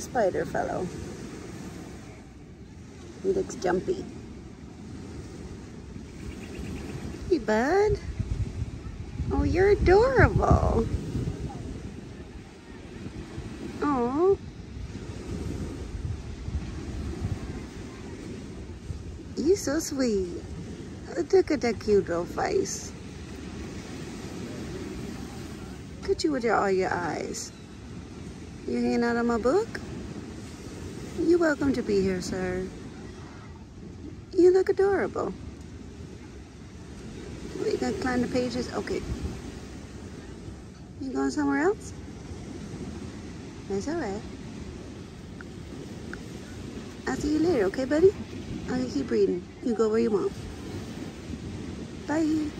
spider fellow. He looks jumpy. Hey, bud. Oh, you're adorable. Oh. You're so sweet. Look at that cute little face. Look at you with all your eyes. You hanging out on my book? You're welcome to be here, sir. You look adorable. Are you gonna climb the pages? Okay. You going somewhere else? That's alright. I'll see you later, okay, buddy? I'm gonna keep reading. You go where you want. Bye.